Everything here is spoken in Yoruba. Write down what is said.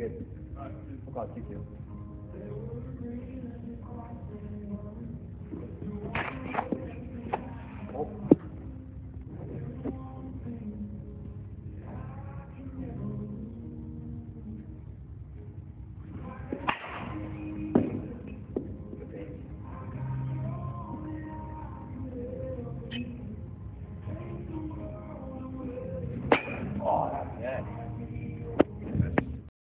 get. Look how